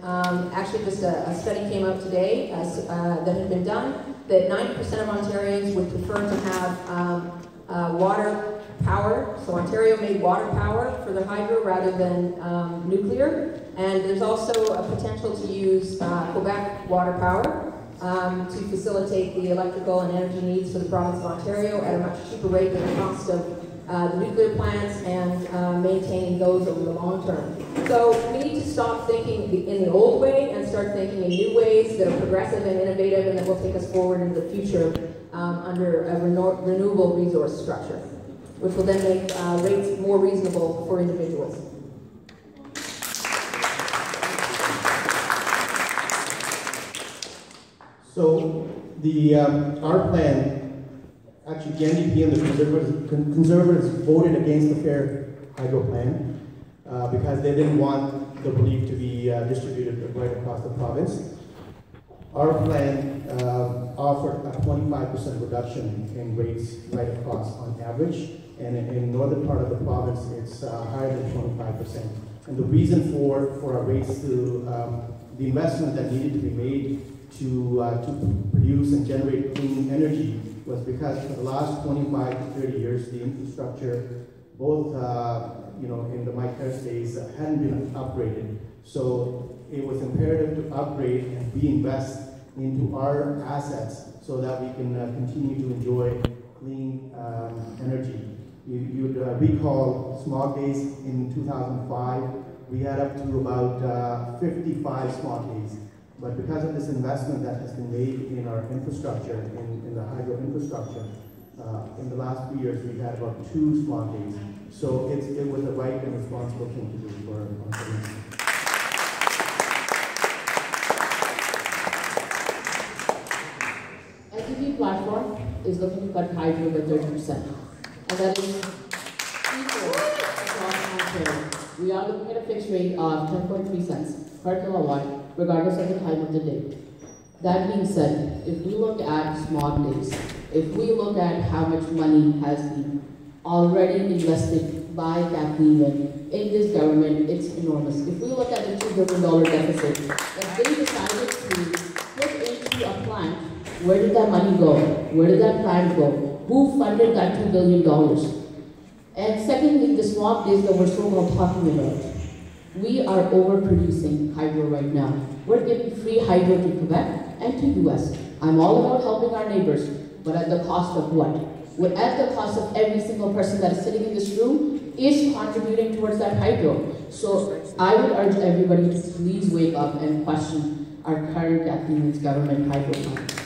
Um, actually, just a, a, study came out today uh, uh, that had been done that 90% of Ontarians would prefer to have um, uh, water power. So Ontario made water power for the hydro rather than um, nuclear. And there's also a potential to use uh, Quebec water power um, to facilitate the electrical and energy needs for the province of Ontario at a much cheaper rate than the cost of uh, the nuclear plants and uh, maintaining those over the long term. So we need to stop thinking in the old way and start thinking in new ways that are progressive and innovative and that will take us forward into the future um, under a renewable resource structure, which will then make uh, rates more reasonable for individuals. So the um, our plan actually the NDP and the conservatives, conservatives voted against the fair hydro plan uh, because they didn't want the relief to be uh, distributed right across the province. Our plan uh, offered a 25% reduction in rates right across on average, and in, in northern part of the province, it's uh, higher than 25%. And the reason for, for our rates to, um, the investment that needed to be made to, uh, to produce and generate clean energy was because for the last 25 to 30 years, the infrastructure, both uh, you know in the Harris days, uh, hadn't been upgraded. So it was imperative to upgrade and reinvest into our assets so that we can uh, continue to enjoy clean um, energy. You, would uh, recall smog days in 2005. We had up to about uh, 55 smog days. But because of this investment that has been made in our infrastructure, in, in the hydro infrastructure, uh, in the last few years we've had about two days. So it's, it was the right and responsible thing to do for our citizens. NDP platform is looking to cut hydro by 30%. And that is equal across Ontario. We are looking at a fixed rate of 10.3 cents per kilowatt regardless of the time of the day. That being said, if we look at smog days, if we look at how much money has been already invested by Kathleen in this government, it's enormous. If we look at the $2 billion deficit that they decided to put into a plant, where did that money go? Where did that plant go? Who funded that $2 billion? And secondly, the swamp is that we're so well talking about. We are overproducing hydro right now. We're giving free hydro to Quebec and to US. I'm all about helping our neighbors, but at the cost of what? Well, at the cost of every single person that is sitting in this room is contributing towards that hydro. So I would urge everybody to please wake up and question our current Kathleen government hydro plan.